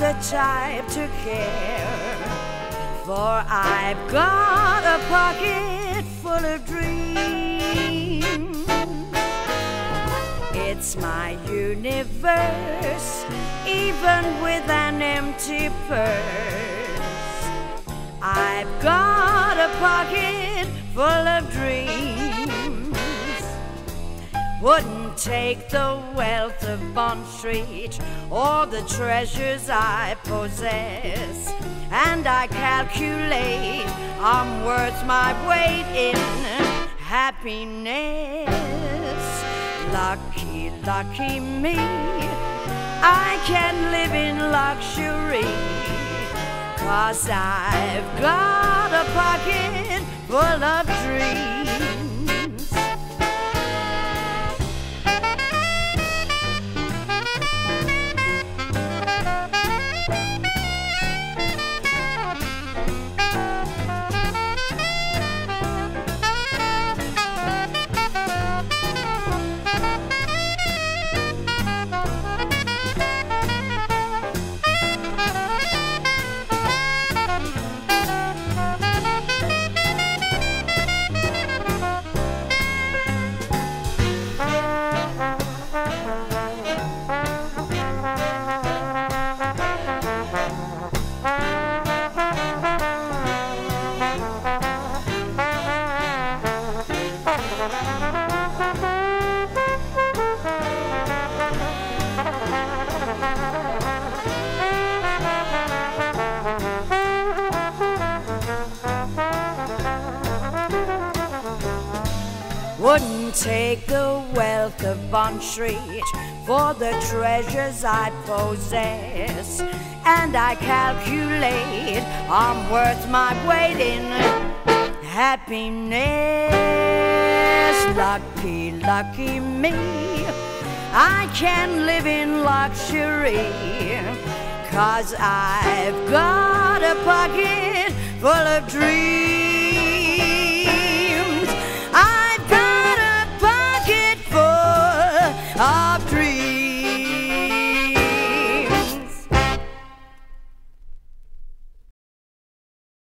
the type to care, for I've got a pocket full of dreams. It's my universe, even with an empty purse. I've got a pocket full of dreams. Wouldn't take the wealth of Bond Street or the treasures I possess. And I calculate I'm worth my weight in happiness. Lucky, lucky me, I can live in luxury. Cause I've got a pocket full of dreams. Wouldn't take the wealth of Bond Street for the treasures I possess. And I calculate I'm worth my weight in happiness. Yes, lucky, lucky me. I can live in luxury. Cause I've got a pocket full of dreams. I've got a pocket full of